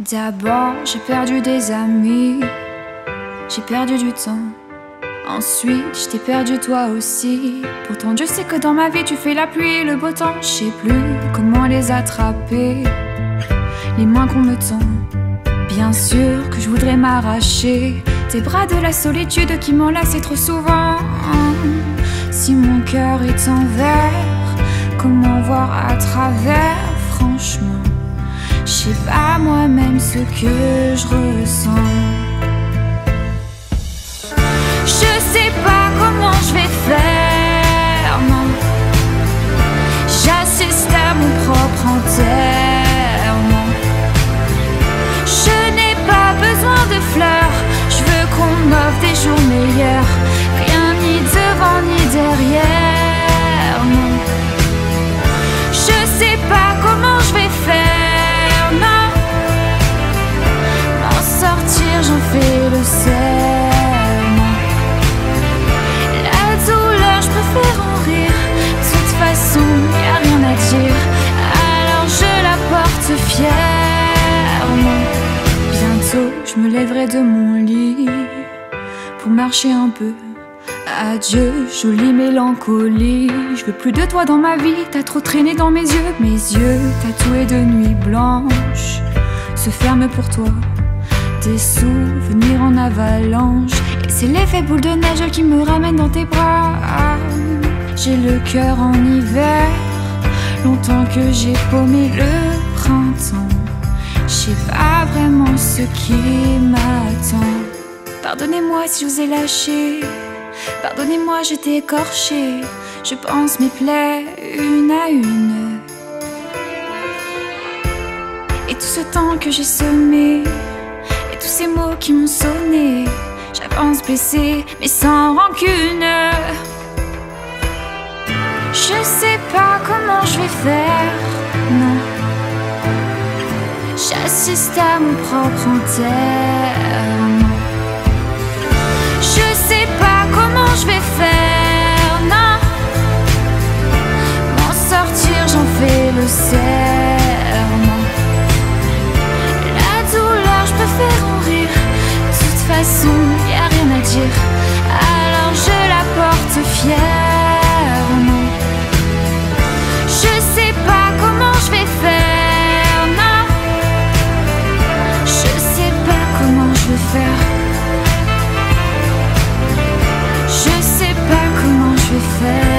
D'abord, j'ai perdu des amis, j'ai perdu du temps. Ensuite, je t'ai perdu toi aussi. Pourtant, je sais que dans ma vie, tu fais la pluie et le beau temps. Je sais plus comment les attraper, les mains qu'on me tend. Bien sûr que je voudrais m'arracher tes bras de la solitude qui m'enlacent trop souvent. Si mon cœur est en verre, comment voir à travers, franchement? Sais pas moi-même ce que je ressens. Je sais pas comment je vais faire. J'assiste à mon propre enterrement. De mon lit pour marcher un peu. Adieu, jolie mélancolie. Je veux plus de toi dans ma vie. T'as trop traîné dans mes yeux. Mes yeux tatoués de nuit blanche se ferment pour toi. Des souvenirs en avalanche. Et c'est l'effet boule de neige qui me ramène dans tes bras. J'ai le cœur en hiver. Longtemps que j'ai paumé le printemps. Je sais pas ce qui m'attend. Pardonnez-moi si je vous ai lâché. Pardonnez-moi, j'étais écorché. Je pense mes plaies une à une. Et tout ce temps que j'ai semé, et tous ces mots qui m'ont sonné, j'avance blessée, mais sans rancune. Je sais pas comment je vais faire, non j'assiste à mon propre enterrement. Je sais pas comment je vais faire, non. M'en sortir, j'en fais le serment. La douleur, je préfère en rire. De toute façon, y a rien à dire. everything